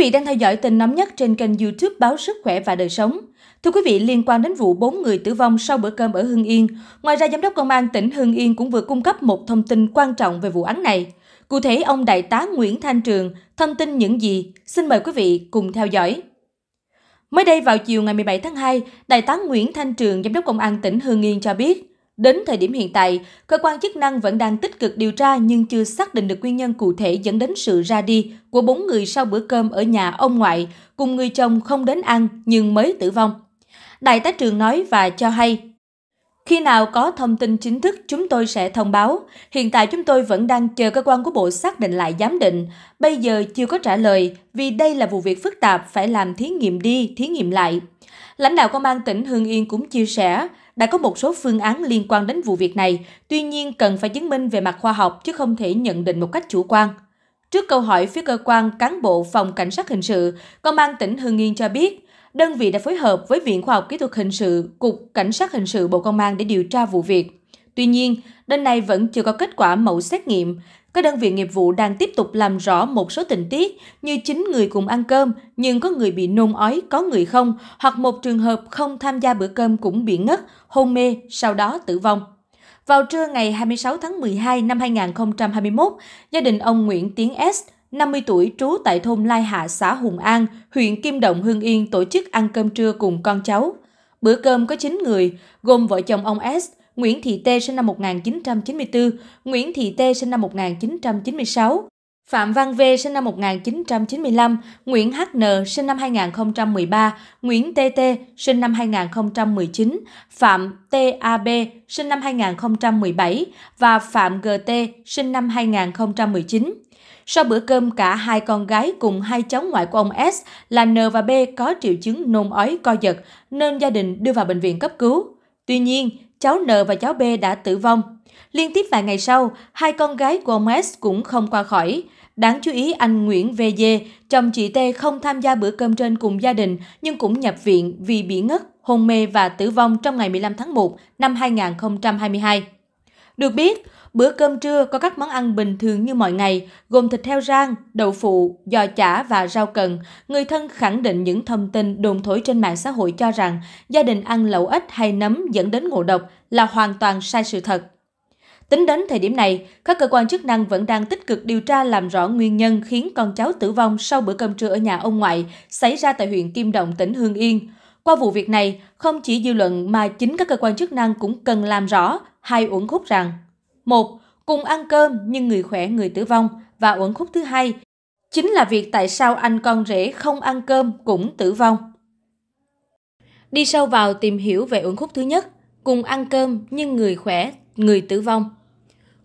vị đang theo dõi tin nóng nhất trên kênh youtube Báo Sức Khỏe và Đời Sống. Thưa quý vị, liên quan đến vụ 4 người tử vong sau bữa cơm ở Hưng Yên, ngoài ra Giám đốc Công an tỉnh Hưng Yên cũng vừa cung cấp một thông tin quan trọng về vụ án này. Cụ thể, ông Đại tá Nguyễn Thanh Trường thông tin những gì? Xin mời quý vị cùng theo dõi. Mới đây vào chiều ngày 17 tháng 2, Đại tá Nguyễn Thanh Trường, Giám đốc Công an tỉnh Hưng Yên cho biết, Đến thời điểm hiện tại, cơ quan chức năng vẫn đang tích cực điều tra nhưng chưa xác định được nguyên nhân cụ thể dẫn đến sự ra đi của bốn người sau bữa cơm ở nhà ông ngoại cùng người chồng không đến ăn nhưng mới tử vong. Đại tá Trường nói và cho hay, khi nào có thông tin chính thức chúng tôi sẽ thông báo. Hiện tại chúng tôi vẫn đang chờ cơ quan của bộ xác định lại giám định. Bây giờ chưa có trả lời vì đây là vụ việc phức tạp phải làm thí nghiệm đi, thí nghiệm lại. Lãnh đạo công an tỉnh Hưng Yên cũng chia sẻ, đã có một số phương án liên quan đến vụ việc này, tuy nhiên cần phải chứng minh về mặt khoa học chứ không thể nhận định một cách chủ quan. Trước câu hỏi phía cơ quan cán bộ phòng cảnh sát hình sự, Công an tỉnh Hưng Yên cho biết, đơn vị đã phối hợp với Viện Khoa học Kỹ thuật Hình sự, Cục Cảnh sát Hình sự Bộ Công an để điều tra vụ việc. Tuy nhiên, đến nay vẫn chưa có kết quả mẫu xét nghiệm. Các đơn vị nghiệp vụ đang tiếp tục làm rõ một số tình tiết như chính người cùng ăn cơm nhưng có người bị nôn ói, có người không, hoặc một trường hợp không tham gia bữa cơm cũng bị ngất, hôn mê, sau đó tử vong. Vào trưa ngày 26 tháng 12 năm 2021, gia đình ông Nguyễn Tiến S, 50 tuổi trú tại thôn Lai Hạ, xã Hùng An, huyện Kim Động, Hưng Yên tổ chức ăn cơm trưa cùng con cháu. Bữa cơm có 9 người, gồm vợ chồng ông S, Nguyễn Thị Tê sinh năm 1994, Nguyễn Thị Tê sinh năm 1996, Phạm Văn V sinh năm 1995, Nguyễn HN sinh năm 2013, Nguyễn TT sinh năm 2019, Phạm TAB sinh năm 2017 và Phạm GT sinh năm 2019. Sau bữa cơm, cả hai con gái cùng hai cháu ngoại của ông S là N và B có triệu chứng nôn ói co giật nên gia đình đưa vào bệnh viện cấp cứu. Tuy nhiên, cháu N và cháu B đã tử vong. Liên tiếp vài ngày sau, hai con gái của ông S cũng không qua khỏi. Đáng chú ý anh Nguyễn VD, chồng chị T không tham gia bữa cơm trên cùng gia đình nhưng cũng nhập viện vì bị ngất, hôn mê và tử vong trong ngày 15 tháng 1 năm 2022. Được biết, bữa cơm trưa có các món ăn bình thường như mọi ngày, gồm thịt heo rang, đậu phụ, giò chả và rau cần. Người thân khẳng định những thông tin đồn thổi trên mạng xã hội cho rằng gia đình ăn lẩu ếch hay nấm dẫn đến ngộ độc là hoàn toàn sai sự thật. Tính đến thời điểm này, các cơ quan chức năng vẫn đang tích cực điều tra làm rõ nguyên nhân khiến con cháu tử vong sau bữa cơm trưa ở nhà ông ngoại xảy ra tại huyện Kim Động, tỉnh Hương Yên. Qua vụ việc này, không chỉ dư luận mà chính các cơ quan chức năng cũng cần làm rõ hai uẩn khúc rằng một Cùng ăn cơm nhưng người khỏe người tử vong và uẩn khúc thứ hai chính là việc tại sao anh con rể không ăn cơm cũng tử vong. Đi sâu vào tìm hiểu về uẩn khúc thứ nhất, cùng ăn cơm nhưng người khỏe, người tử vong.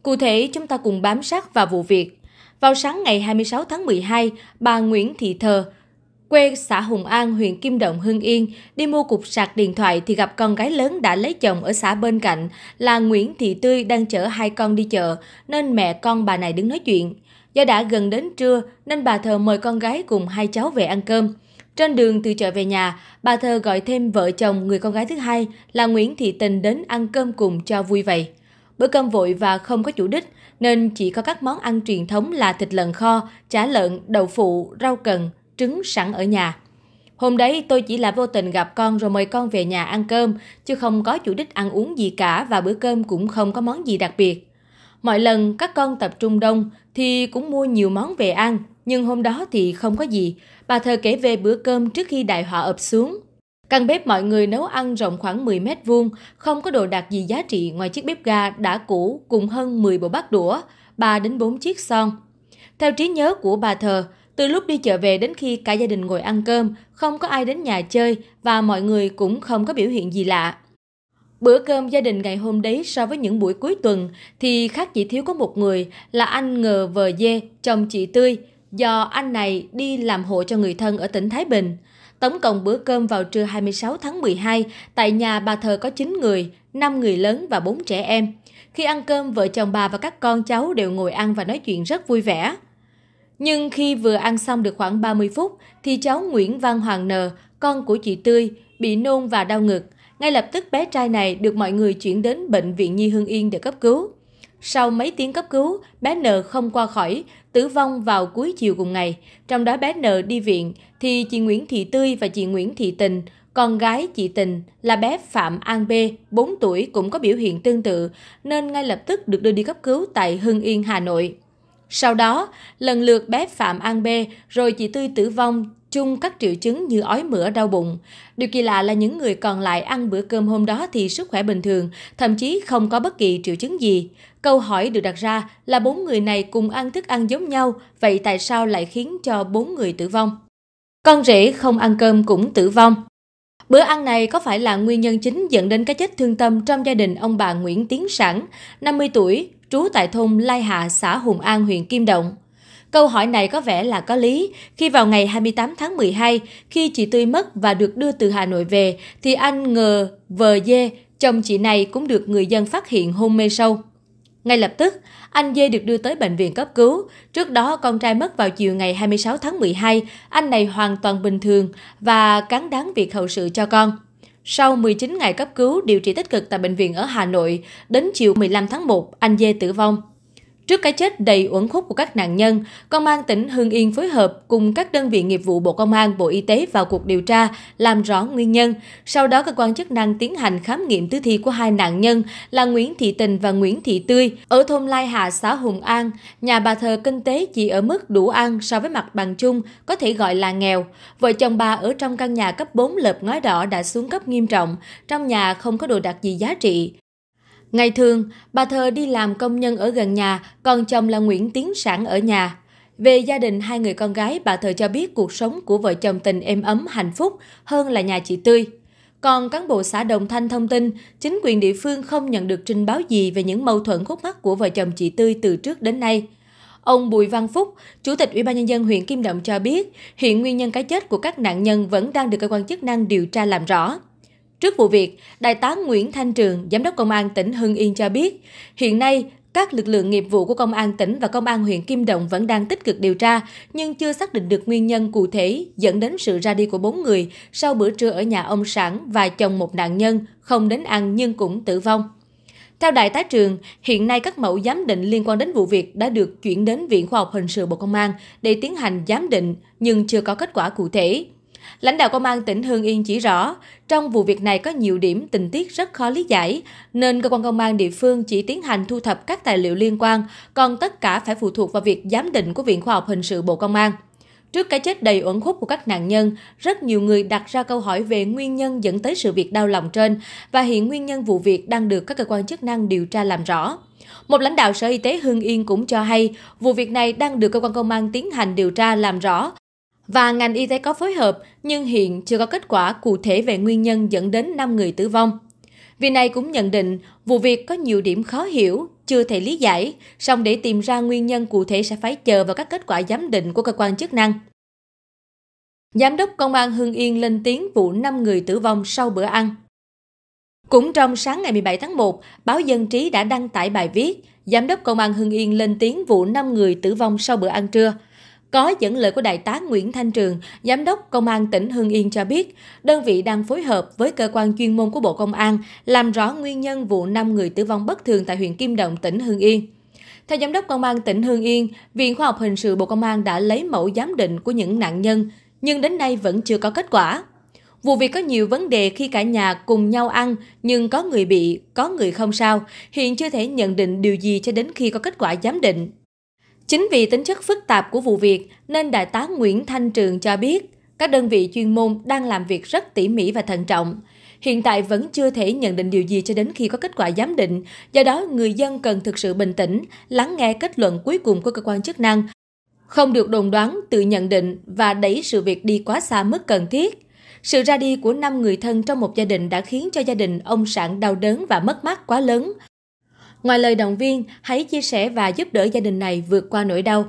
Cụ thể, chúng ta cùng bám sát vào vụ việc. Vào sáng ngày 26 tháng 12, bà Nguyễn Thị Thờ, quê xã Hùng An, huyện Kim Động, Hưng Yên, đi mua cục sạc điện thoại thì gặp con gái lớn đã lấy chồng ở xã bên cạnh là Nguyễn Thị Tươi đang chở hai con đi chợ, nên mẹ con bà này đứng nói chuyện. Do đã gần đến trưa nên bà Thờ mời con gái cùng hai cháu về ăn cơm. Trên đường từ chợ về nhà, bà Thờ gọi thêm vợ chồng người con gái thứ hai là Nguyễn Thị Tình đến ăn cơm cùng cho vui vậy. Bữa cơm vội và không có chủ đích nên chỉ có các món ăn truyền thống là thịt lợn kho, chả lợn, đậu phụ, rau cần, trứng sẵn ở nhà. Hôm đấy tôi chỉ là vô tình gặp con rồi mời con về nhà ăn cơm, chứ không có chủ đích ăn uống gì cả và bữa cơm cũng không có món gì đặc biệt. Mọi lần các con tập trung đông thì cũng mua nhiều món về ăn, nhưng hôm đó thì không có gì. Bà thờ kể về bữa cơm trước khi đại họa ập xuống. Căn bếp mọi người nấu ăn rộng khoảng 10 mét vuông, không có đồ đạc gì giá trị ngoài chiếc bếp ga đã cũ cùng hơn 10 bộ bát đũa, 3 đến 4 chiếc son. Theo trí nhớ của bà thờ, từ lúc đi chợ về đến khi cả gia đình ngồi ăn cơm, không có ai đến nhà chơi và mọi người cũng không có biểu hiện gì lạ. Bữa cơm gia đình ngày hôm đấy so với những buổi cuối tuần thì khác chỉ thiếu có một người là anh ngờ vờ dê, chồng chị Tươi, do anh này đi làm hộ cho người thân ở tỉnh Thái Bình. Tổng cộng bữa cơm vào trưa 26 tháng 12 tại nhà bà thờ có 9 người, 5 người lớn và 4 trẻ em. Khi ăn cơm, vợ chồng bà và các con cháu đều ngồi ăn và nói chuyện rất vui vẻ. Nhưng khi vừa ăn xong được khoảng 30 phút thì cháu Nguyễn Văn Hoàng N, con của chị Tươi, bị nôn và đau ngực. Ngay lập tức bé trai này được mọi người chuyển đến Bệnh viện Nhi Hương Yên để cấp cứu. Sau mấy tiếng cấp cứu, bé N không qua khỏi, tử vong vào cuối chiều cùng ngày. Trong đó bé N đi viện thì chị Nguyễn Thị Tươi và chị Nguyễn Thị Tình, con gái chị Tình là bé Phạm An B, 4 tuổi cũng có biểu hiện tương tự nên ngay lập tức được đưa đi cấp cứu tại Hưng Yên, Hà Nội. Sau đó, lần lượt bé Phạm An B rồi chị Tươi tử vong chung các triệu chứng như ói mửa đau bụng. Điều kỳ lạ là những người còn lại ăn bữa cơm hôm đó thì sức khỏe bình thường, thậm chí không có bất kỳ triệu chứng gì. Câu hỏi được đặt ra là bốn người này cùng ăn thức ăn giống nhau, vậy tại sao lại khiến cho bốn người tử vong? Con rể không ăn cơm cũng tử vong. Bữa ăn này có phải là nguyên nhân chính dẫn đến cái chết thương tâm trong gia đình ông bà Nguyễn Tiến Sản, 50 tuổi, trú tại thôn Lai Hạ, xã Hùng An, huyện Kim Động? Câu hỏi này có vẻ là có lý. Khi vào ngày 28 tháng 12, khi chị Tươi mất và được đưa từ Hà Nội về, thì anh ngờ vờ dê, chồng chị này cũng được người dân phát hiện hôn mê sâu. Ngay lập tức, anh Dê được đưa tới bệnh viện cấp cứu. Trước đó, con trai mất vào chiều ngày 26 tháng 12, anh này hoàn toàn bình thường và cán đáng việc hậu sự cho con. Sau 19 ngày cấp cứu điều trị tích cực tại bệnh viện ở Hà Nội, đến chiều 15 tháng 1, anh Dê tử vong. Trước cái chết đầy uẩn khúc của các nạn nhân, Công an tỉnh Hưng Yên phối hợp cùng các đơn vị nghiệp vụ Bộ Công an, Bộ Y tế vào cuộc điều tra, làm rõ nguyên nhân. Sau đó, cơ quan chức năng tiến hành khám nghiệm tử thi của hai nạn nhân là Nguyễn Thị Tình và Nguyễn Thị Tươi ở thôn Lai Hạ, xã Hùng An. Nhà bà thờ kinh tế chỉ ở mức đủ ăn so với mặt bằng chung, có thể gọi là nghèo. Vợ chồng bà ở trong căn nhà cấp 4 lợp ngói đỏ đã xuống cấp nghiêm trọng, trong nhà không có đồ đạc gì giá trị. Ngày thường, bà Thơ đi làm công nhân ở gần nhà, còn chồng là Nguyễn Tiến Sản ở nhà. Về gia đình hai người con gái, bà thờ cho biết cuộc sống của vợ chồng tình êm ấm hạnh phúc hơn là nhà chị Tươi. Còn cán bộ xã Đồng Thanh thông tin, chính quyền địa phương không nhận được trình báo gì về những mâu thuẫn khúc mắc của vợ chồng chị Tươi từ trước đến nay. Ông Bùi Văn Phúc, Chủ tịch Ủy ban Nhân dân huyện Kim Động cho biết, hiện nguyên nhân cái chết của các nạn nhân vẫn đang được cơ quan chức năng điều tra làm rõ. Trước vụ việc, Đại tá Nguyễn Thanh Trường, Giám đốc Công an tỉnh Hưng Yên cho biết, hiện nay các lực lượng nghiệp vụ của Công an tỉnh và Công an huyện Kim Động vẫn đang tích cực điều tra, nhưng chưa xác định được nguyên nhân cụ thể dẫn đến sự ra đi của bốn người sau bữa trưa ở nhà ông Sản và chồng một nạn nhân không đến ăn nhưng cũng tử vong. Theo Đại tá Trường, hiện nay các mẫu giám định liên quan đến vụ việc đã được chuyển đến Viện Khoa học Hình sự Bộ Công an để tiến hành giám định nhưng chưa có kết quả cụ thể. Lãnh đạo công an tỉnh Hương Yên chỉ rõ, trong vụ việc này có nhiều điểm tình tiết rất khó lý giải, nên cơ quan công an địa phương chỉ tiến hành thu thập các tài liệu liên quan, còn tất cả phải phụ thuộc vào việc giám định của Viện Khoa học Hình sự Bộ Công an. Trước cái chết đầy uẩn khúc của các nạn nhân, rất nhiều người đặt ra câu hỏi về nguyên nhân dẫn tới sự việc đau lòng trên và hiện nguyên nhân vụ việc đang được các cơ quan chức năng điều tra làm rõ. Một lãnh đạo Sở Y tế Hưng Yên cũng cho hay vụ việc này đang được cơ quan công an tiến hành điều tra làm rõ và ngành y tế có phối hợp nhưng hiện chưa có kết quả cụ thể về nguyên nhân dẫn đến 5 người tử vong. Vì này cũng nhận định vụ việc có nhiều điểm khó hiểu, chưa thể lý giải, song để tìm ra nguyên nhân cụ thể sẽ phải chờ vào các kết quả giám định của cơ quan chức năng. Giám đốc Công an Hưng Yên lên tiếng vụ 5 người tử vong sau bữa ăn. Cũng trong sáng ngày 17 tháng 1, báo Dân Trí đã đăng tải bài viết Giám đốc Công an Hưng Yên lên tiếng vụ 5 người tử vong sau bữa ăn trưa. Có dẫn lời của Đại tá Nguyễn Thanh Trường, Giám đốc Công an tỉnh Hưng Yên cho biết, đơn vị đang phối hợp với cơ quan chuyên môn của Bộ Công an làm rõ nguyên nhân vụ 5 người tử vong bất thường tại huyện Kim Động, tỉnh Hưng Yên. Theo Giám đốc Công an tỉnh Hưng Yên, Viện Khoa học Hình sự Bộ Công an đã lấy mẫu giám định của những nạn nhân, nhưng đến nay vẫn chưa có kết quả. Vụ việc có nhiều vấn đề khi cả nhà cùng nhau ăn, nhưng có người bị, có người không sao. Hiện chưa thể nhận định điều gì cho đến khi có kết quả giám định. Chính vì tính chất phức tạp của vụ việc nên Đại tá Nguyễn Thanh Trường cho biết các đơn vị chuyên môn đang làm việc rất tỉ mỉ và thận trọng. Hiện tại vẫn chưa thể nhận định điều gì cho đến khi có kết quả giám định, do đó người dân cần thực sự bình tĩnh, lắng nghe kết luận cuối cùng của cơ quan chức năng, không được đồn đoán, tự nhận định và đẩy sự việc đi quá xa mức cần thiết. Sự ra đi của năm người thân trong một gia đình đã khiến cho gia đình ông Sản đau đớn và mất mát quá lớn. Ngoài lời động viên, hãy chia sẻ và giúp đỡ gia đình này vượt qua nỗi đau.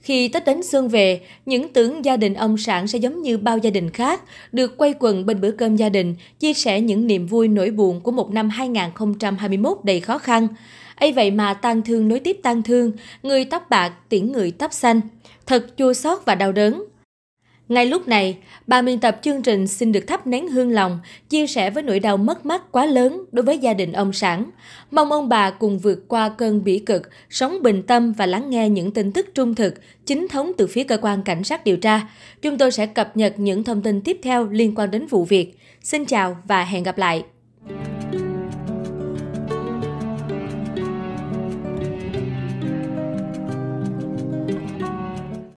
Khi Tết đến xuân về, những tưởng gia đình ông Sản sẽ giống như bao gia đình khác, được quay quần bên bữa cơm gia đình, chia sẻ những niềm vui nỗi buồn của một năm 2021 đầy khó khăn. ấy vậy mà tang thương nối tiếp tang thương, người tóc bạc tiễn người tóc xanh. Thật chua xót và đau đớn. Ngay lúc này, bà biên tập chương trình xin được thắp nén hương lòng, chia sẻ với nỗi đau mất mát quá lớn đối với gia đình ông Sản. Mong ông bà cùng vượt qua cơn bỉ cực, sống bình tâm và lắng nghe những tin tức trung thực, chính thống từ phía cơ quan cảnh sát điều tra. Chúng tôi sẽ cập nhật những thông tin tiếp theo liên quan đến vụ việc. Xin chào và hẹn gặp lại!